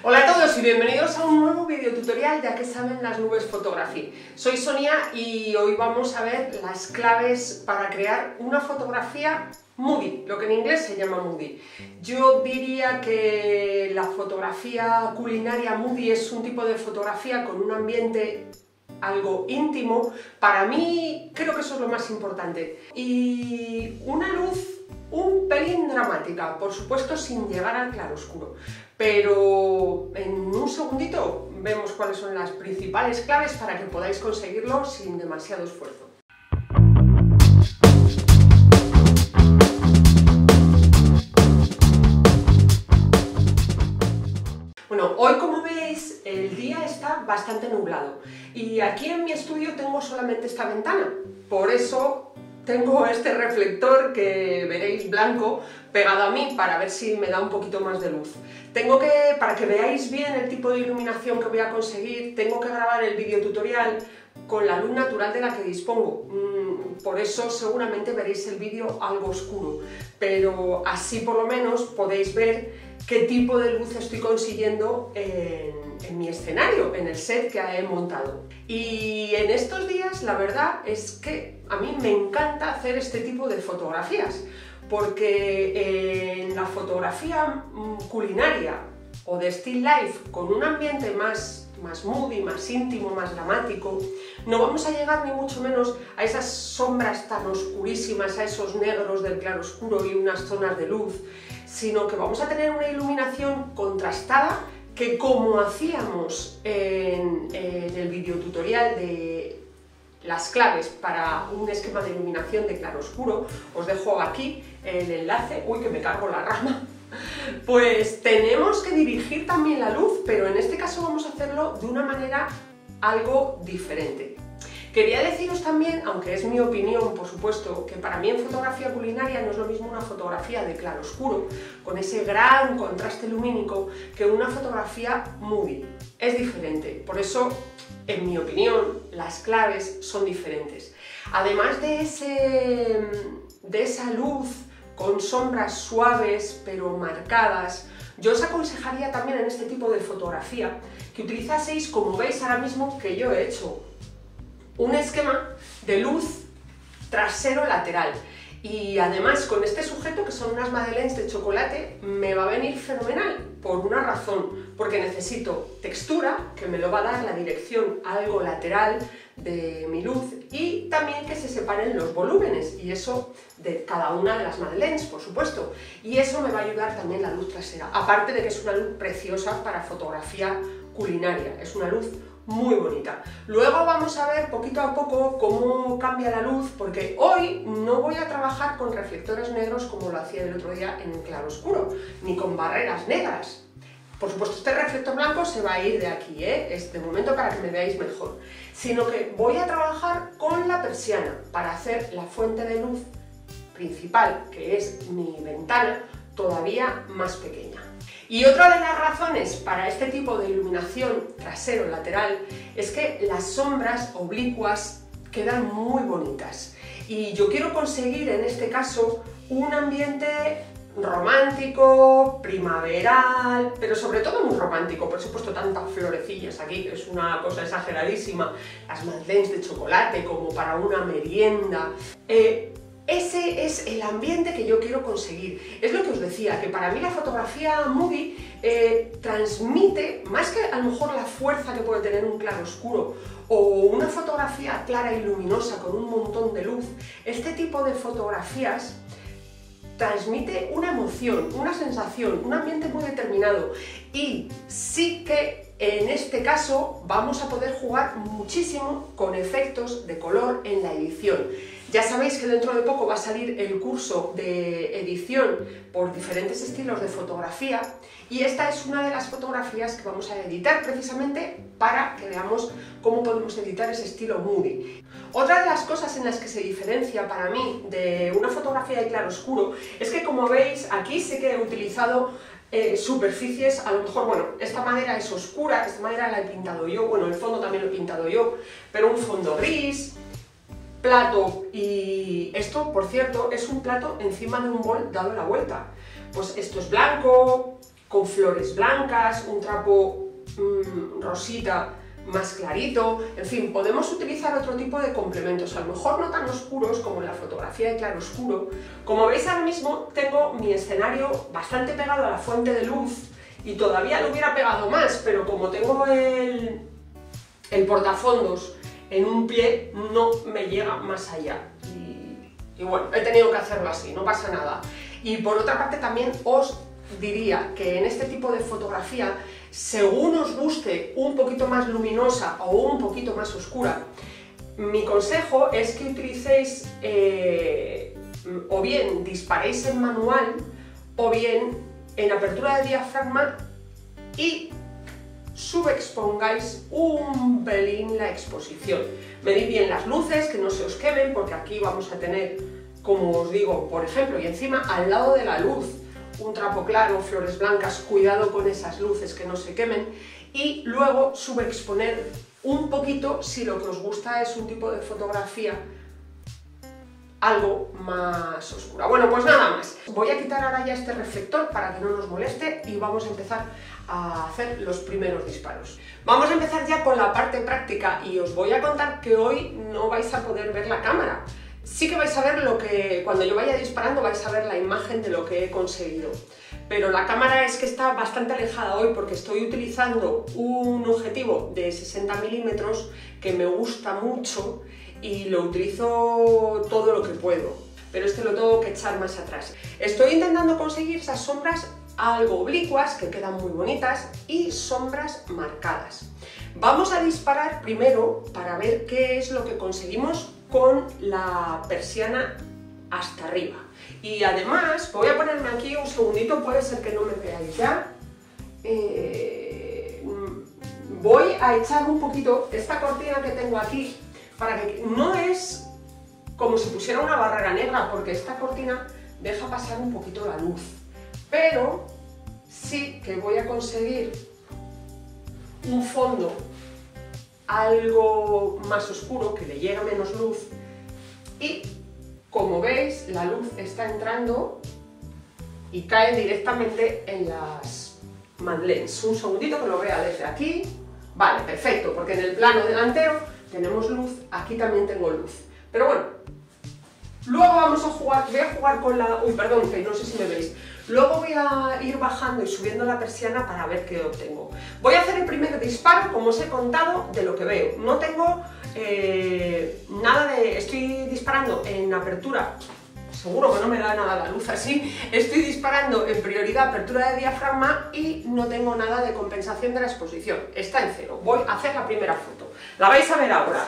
Hola a todos y bienvenidos a un nuevo video tutorial ya que saben las nubes fotografía. Soy Sonia y hoy vamos a ver las claves para crear una fotografía moody, lo que en inglés se llama moody. Yo diría que la fotografía culinaria moody es un tipo de fotografía con un ambiente algo íntimo. Para mí creo que eso es lo más importante. Y una luz un pelín dramática, por supuesto sin llegar al claroscuro, pero en un segundito vemos cuáles son las principales claves para que podáis conseguirlo sin demasiado esfuerzo. Bastante nublado y aquí en mi estudio tengo solamente esta ventana, por eso tengo este reflector que veréis blanco pegado a mí para ver si me da un poquito más de luz. Tengo que, para que veáis bien el tipo de iluminación que voy a conseguir, tengo que grabar el vídeo tutorial con la luz natural de la que dispongo. Mm, por eso seguramente veréis el vídeo algo oscuro, pero así por lo menos podéis ver qué tipo de luz estoy consiguiendo en en mi escenario, en el set que he montado. Y en estos días la verdad es que a mí me encanta hacer este tipo de fotografías, porque en la fotografía mm, culinaria o de still life con un ambiente más más moody, más íntimo, más dramático, no vamos a llegar ni mucho menos a esas sombras tan oscurísimas, a esos negros del claroscuro y unas zonas de luz, sino que vamos a tener una iluminación contrastada que como hacíamos en, el video tutorial de las claves para un esquema de iluminación de claroscuro, os dejo aquí el enlace, uy que me cargo la rama, pues tenemos que dirigir también la luz, pero en este caso vamos a hacerlo de una manera algo diferente. Quería deciros también, aunque es mi opinión, por supuesto, que para mí en fotografía culinaria no es lo mismo una fotografía de claroscuro, con ese gran contraste lumínico, que una fotografía moody. Es diferente, por eso, en mi opinión, las claves son diferentes. Además de, ese, de esa luz con sombras suaves pero marcadas, yo os aconsejaría también en este tipo de fotografía que utilizaseis, como veis ahora mismo que yo he hecho, un esquema de luz trasero lateral. Y además con este sujeto, que son unas madeleines de chocolate, me va a venir fenomenal por una razón, porque necesito textura, que me lo va a dar la dirección algo lateral de mi luz, y también que se separen los volúmenes, y eso de cada una de las madeleines, por supuesto. Y eso me va a ayudar también la luz trasera, aparte de que es una luz preciosa para fotografía culinaria, es una luz muy bonita. Luego vamos a ver poquito a poco cómo cambia la luz, porque hoy no voy a trabajar con reflectores negros como lo hacía el otro día en claro oscuro, ni con barreras negras. Por supuesto, este reflector blanco se va a ir de aquí, ¿eh? es de momento para que me veáis mejor. Sino que voy a trabajar con la persiana para hacer la fuente de luz principal, que es mi ventana, todavía más pequeña. Y otra de las razones para este tipo de iluminación trasero-lateral es que las sombras oblicuas quedan muy bonitas. Y yo quiero conseguir en este caso un ambiente romántico, primaveral, pero sobre todo muy romántico, por supuesto tantas florecillas aquí, es una cosa exageradísima, las madeleines de chocolate como para una merienda. Eh, ese es el ambiente que yo quiero conseguir. Es lo que os decía, que para mí la fotografía movie eh, transmite, más que a lo mejor la fuerza que puede tener un claro oscuro o una fotografía clara y luminosa con un montón de luz, este tipo de fotografías transmite una emoción, una sensación, un ambiente muy determinado y sí que en este caso vamos a poder jugar muchísimo con efectos de color en la edición. Ya sabéis que dentro de poco va a salir el curso de edición por diferentes estilos de fotografía y esta es una de las fotografías que vamos a editar precisamente para que veamos cómo podemos editar ese estilo moody. Otra de las cosas en las que se diferencia para mí de una fotografía de claroscuro es que como veis aquí sé que he utilizado eh, superficies, a lo mejor, bueno, esta madera es oscura, esta madera la he pintado yo, bueno, el fondo también lo he pintado yo, pero un fondo gris, plato y esto, por cierto, es un plato encima de un bol dado la vuelta. Pues esto es blanco, con flores blancas, un trapo mm, rosita más clarito, en fin, podemos utilizar otro tipo de complementos, a lo mejor no tan oscuros como la fotografía de claro oscuro. Como veis ahora mismo tengo mi escenario bastante pegado a la fuente de luz y todavía lo hubiera pegado más, pero como tengo el, el portafondos en un pie no me llega más allá. Y bueno, he tenido que hacerlo así, no pasa nada. Y por otra parte también os diría que en este tipo de fotografía, según os guste un poquito más luminosa o un poquito más oscura, mi consejo es que utilicéis eh, o bien disparéis en manual o bien en apertura de diafragma y subexpongáis un pelín la exposición. Medid bien las luces, que no se os quemen, porque aquí vamos a tener, como os digo, por ejemplo, y encima al lado de la luz, un trapo claro, flores blancas, cuidado con esas luces que no se quemen, y luego subexponer un poquito si lo que os gusta es un tipo de fotografía algo más oscura. Bueno, pues nada más. Voy a quitar ahora ya este reflector para que no nos moleste y vamos a empezar a hacer los primeros disparos. Vamos a empezar ya con la parte práctica y os voy a contar que hoy no vais a poder ver la cámara. Sí que vais a ver lo que, cuando yo vaya disparando, vais a ver la imagen de lo que he conseguido. Pero la cámara es que está bastante alejada hoy porque estoy utilizando un objetivo de 60 milímetros que me gusta mucho y lo utilizo todo lo que puedo, pero este lo tengo que echar más atrás. Estoy intentando conseguir esas sombras algo oblicuas, que quedan muy bonitas, y sombras marcadas. Vamos a disparar primero para ver qué es lo que conseguimos con la persiana hasta arriba. Y además, voy a ponerme aquí un segundito, puede ser que no me veáis ya. Eh, voy a echar un poquito esta cortina que tengo aquí para que no es como si pusiera una barrera negra, porque esta cortina deja pasar un poquito la luz. Pero sí que voy a conseguir un fondo algo más oscuro, que le llega menos luz. Y como veis, la luz está entrando y cae directamente en las madeleines. Un segundito que lo vea desde aquí. Vale, perfecto, porque en el plano delantero tenemos luz, aquí también tengo luz. Pero bueno, luego vamos a jugar, voy a jugar con la... Uy, perdón, que no sé si me veis. Luego voy a ir bajando y subiendo la persiana para ver qué obtengo. Voy a hacer el primer disparo, como os he contado, de lo que veo. No tengo eh, nada de... Estoy disparando en apertura seguro que no me da nada la luz así, estoy disparando en prioridad apertura de diafragma y no tengo nada de compensación de la exposición, está en cero. Voy a hacer la primera foto, la vais a ver ahora.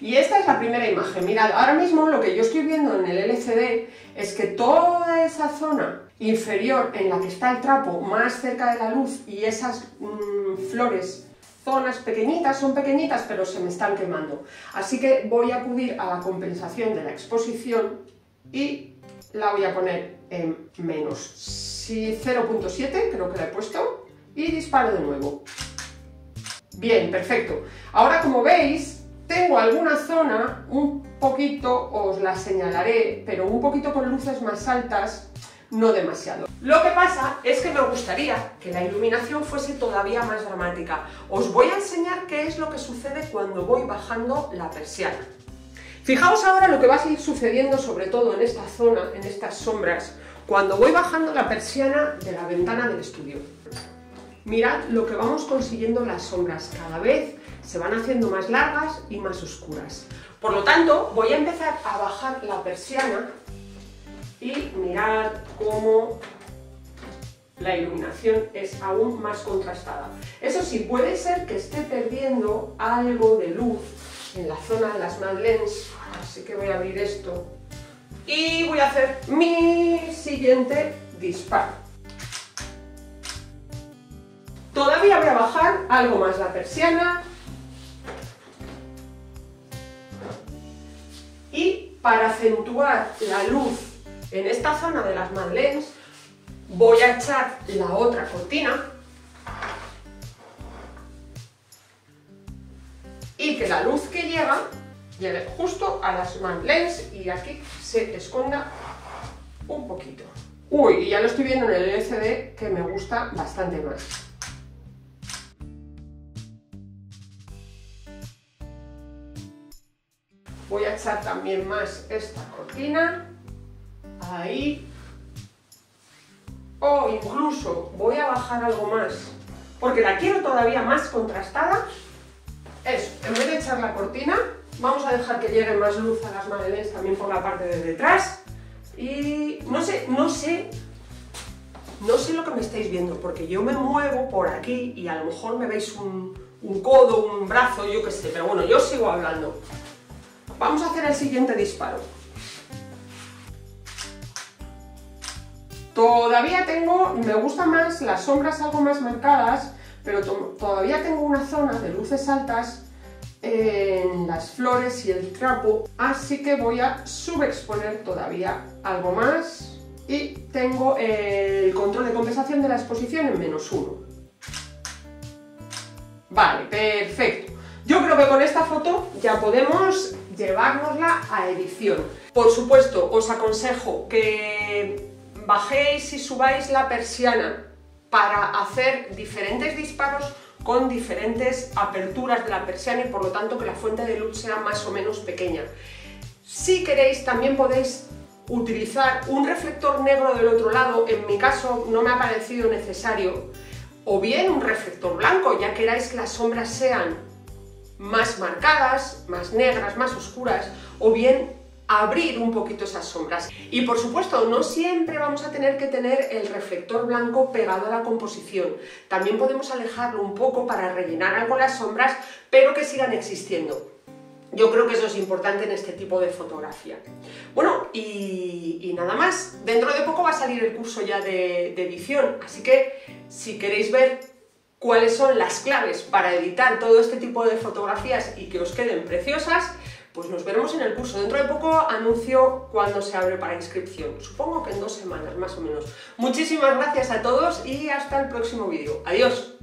Y esta es la primera imagen. Mirad, ahora mismo lo que yo estoy viendo en el LCD es que toda esa zona inferior en la que está el trapo más cerca de la luz y esas mm, flores zonas pequeñitas, son pequeñitas pero se me están quemando. Así que voy a acudir a la compensación de la exposición y la voy a poner en menos 0.7, creo que la he puesto, y disparo de nuevo. Bien, perfecto. Ahora como veis, tengo alguna zona un poquito, os la señalaré, pero un poquito con luces más altas no demasiado. Lo que pasa es que me gustaría que la iluminación fuese todavía más dramática. Os voy a enseñar qué es lo que sucede cuando voy bajando la persiana. Fijaos ahora lo que va a ir sucediendo, sobre todo en esta zona, en estas sombras, cuando voy bajando la persiana de la ventana del estudio. Mirad lo que vamos consiguiendo las sombras. Cada vez se van haciendo más largas y más oscuras. Por lo tanto, voy a empezar a bajar la persiana y mirad cómo la iluminación es aún más contrastada. Eso sí, puede ser que esté perdiendo algo de luz en la zona de las madeleines, así que voy a abrir esto y voy a hacer mi siguiente disparo. Todavía voy a bajar algo más la persiana y para acentuar la luz en esta zona de las madeleines voy a echar la otra cortina y que la luz que llega llegue justo a las madeleines y aquí se esconda un poquito. Uy, ya lo estoy viendo en el LCD que me gusta bastante más. Voy a echar también más esta cortina. Ahí. O incluso voy a bajar algo más, porque la quiero todavía más contrastada. Eso, en vez de echar la cortina, vamos a dejar que llegue más luz a las madeleines también por la parte de detrás. Y no sé, no sé, no sé lo que me estáis viendo, porque yo me muevo por aquí y a lo mejor me veis un, un codo, un brazo, yo qué sé, pero bueno, yo sigo hablando. Vamos a hacer el siguiente disparo. Todavía tengo, me gustan más las sombras algo más marcadas, pero todavía tengo una zona de luces altas en las flores y el trapo, así que voy a subexponer todavía algo más y tengo el control de compensación de la exposición en menos uno. Vale, perfecto. Yo creo que con esta foto ya podemos llevárnosla a edición. Por supuesto, os aconsejo que bajéis y subáis la persiana para hacer diferentes disparos con diferentes aperturas de la persiana y por lo tanto que la fuente de luz sea más o menos pequeña. Si queréis también podéis utilizar un reflector negro del otro lado, en mi caso no me ha parecido necesario, o bien un reflector blanco, ya queráis que las sombras sean más marcadas, más negras, más oscuras, o bien abrir un poquito esas sombras. Y por supuesto, no siempre vamos a tener que tener el reflector blanco pegado a la composición. También podemos alejarlo un poco para rellenar algo las sombras, pero que sigan existiendo. Yo creo que eso es importante en este tipo de fotografía. Bueno, y, nada más. Dentro de poco va a salir el curso ya de, edición, así que si queréis ver cuáles son las claves para editar todo este tipo de fotografías y que os queden preciosas, pues nos veremos en el curso. Dentro de poco anuncio cuándo se abre para inscripción. Supongo que en dos semanas más o menos. Muchísimas gracias a todos y hasta el próximo vídeo. Adiós.